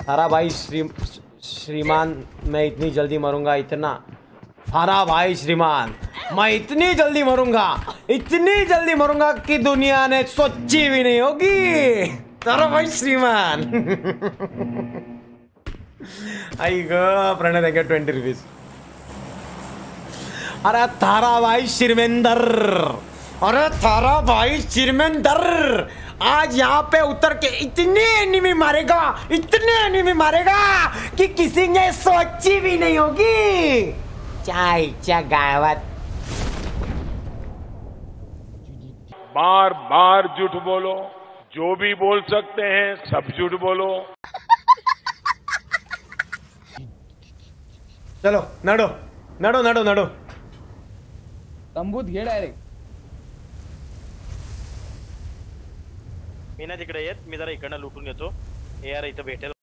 थारा भाई श्री श्रीमान, मैं इतनी जल्दी मरूँगा, इतना। थारा भाई श्रीमान, मैं इतनी जल्दी मरूँगा, इतनी जल्दी मरूँगा कि दुनिया ने सोची भी नहीं होगी। थारा भाई श्रीमान। आई ग प्रणय थँक्यू ट्वेंटी रुपीज़ अरे थारा भाई शिरमेंदर। अरे थारा भाई शिरमेंदर आज यहाँ पे उतर के इतने एनिमी मारेगा इतने एनिमी मारेगा कि किसी ने सोची भी नहीं होगी। चायच्या गावात बार बार झूठ बोलो जो भी बोल सकते हैं सब झूठ बोलो। चलो नडो नडो नडो नडो। तंबूत घे डायरेक्ट मी ना तिकडे येत मी जरा इकडनं लुटून येतो ए यार इथं भेटेल.